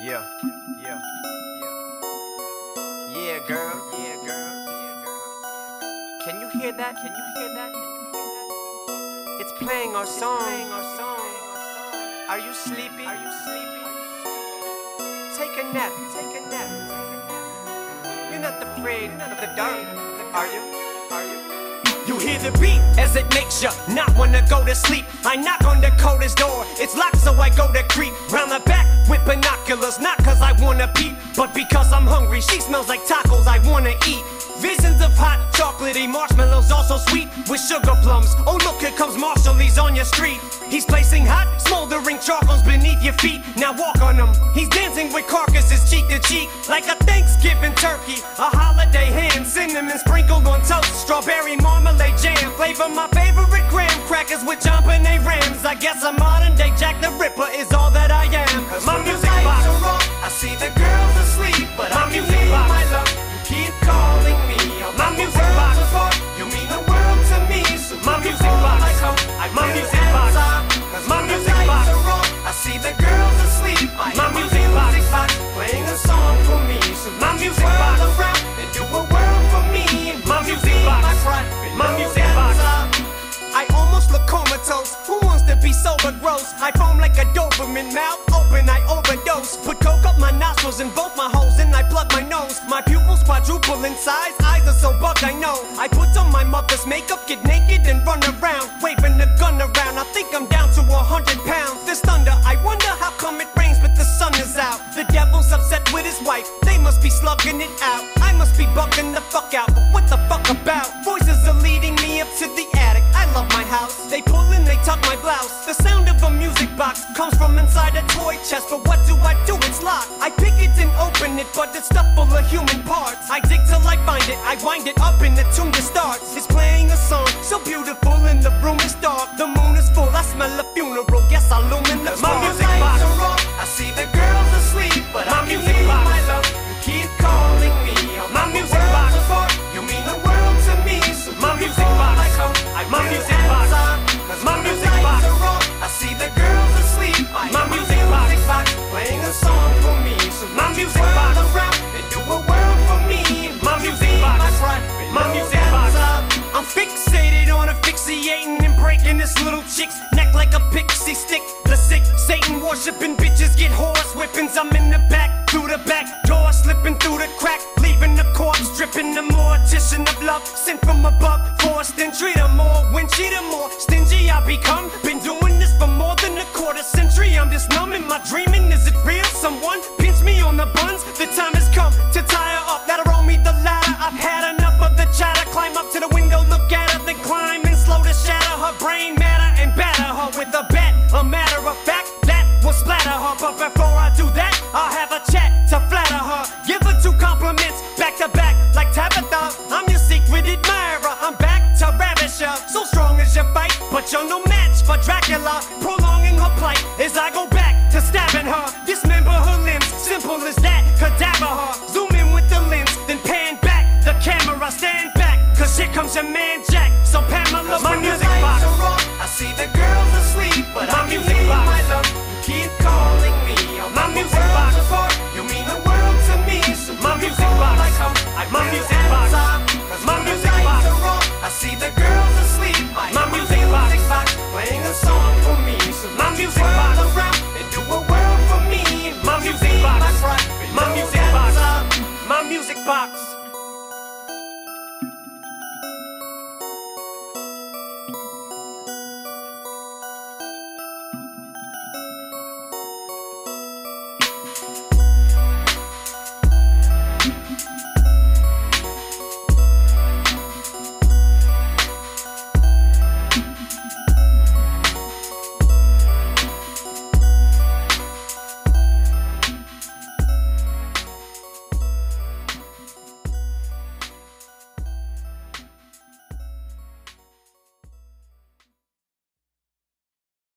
Yeah, yeah, yeah. Yeah, girl. Yeah, girl. Yeah, girl. Can you hear that? Can you hear that? It's playing our song. Playing our song. Are you sleepy? Are you sleepy? Take a nap. Take a nap. You're not afraid of the dark, are you? Are you? You hear the beat as it makes you not wanna go to sleep. I knock on the coldest door, it's locked so I go to creep round the back with binoculars. Not cause I wanna peep, but because I'm hungry. She smells like tacos I wanna eat. Visions of hot, chocolatey marshmallows, also sweet with sugar plums. Oh, look, here comes Marshall, he's on your street. He's placing hot, smoldering charcoals beneath your feet. Now walk on him. He's dancing with carcasses cheek to cheek, like a Thanksgiving turkey, a holiday ham, cinnamon sprinkled Flavor my favorite graham crackers with jumping A rams. I guess a modern day Jack the Ripper is all that I am. Cause My music box. are off, I see the girls asleep, but I box. My music box. I almost look comatose. Who wants to be sober gross? I foam like a Doberman, mouth open, I overdose. Put coke up my nostrils and both my holes, and I plug my nose. My pupils quadruple in size, eyes are so bugged, I know. I put on my mother's makeup, get naked, and run around, waving the gun around. I think I'm down to 100 it, but it's stuffed full of human parts. I dig till I find it. I wind it up and the tune just starts. Little chick's neck like a pixie stick. The sick Satan worshiping bitches get horse whippings. I'm in the back, through the back door, slipping through the crack, brain matter and batter her with a bat. A matter of fact, that will splatter her. But before I do that, I'll have a chat to flatter her. Give her two compliments back to back, like Tabitha. I'm your secret admirer. I'm back to ravish her. So strong as your fight, but you're no match for Dracula. Prolonging her plight as I go back to stabbing her. Dismember her limbs, simple as that. Cadaver her. Zoom in with the lens, then pan back the camera. Stand back, cause here comes your man Jack. So Pamela, my music box. I see the girls asleep, but my I music box. My love, you keep calling me. I'm my music box. Apart. You mean the world to me. So my music box. I'm, I my music box. My music box. I see the girls asleep. My, my music box. Playing a song for me. So my music box. Around. My music box. My music box. My music box.